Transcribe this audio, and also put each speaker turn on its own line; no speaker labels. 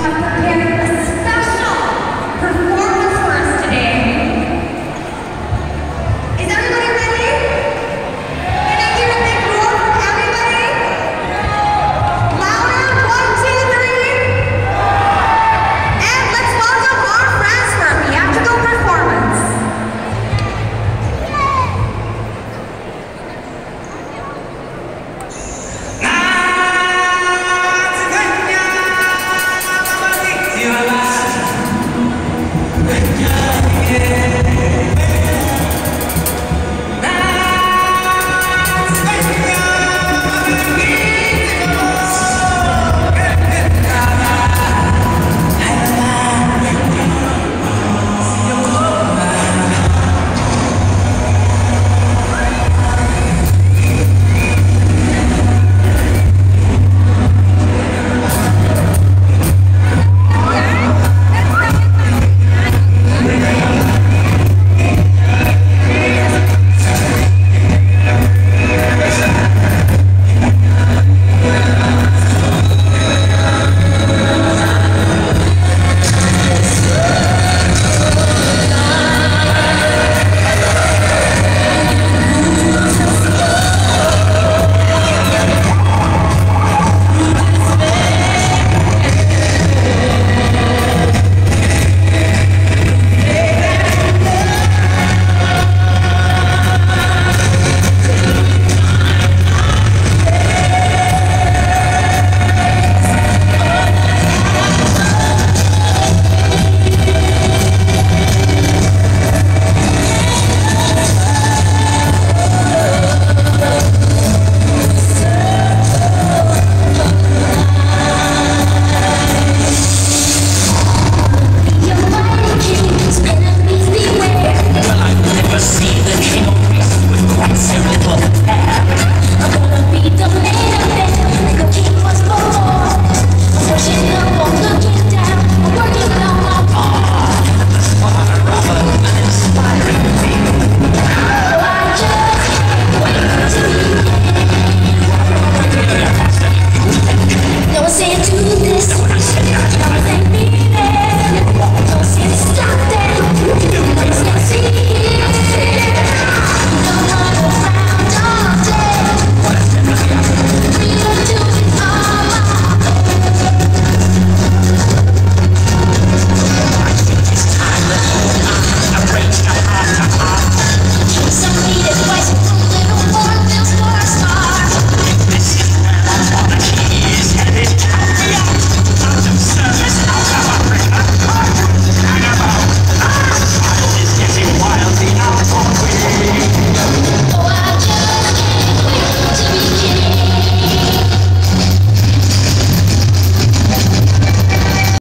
have prepared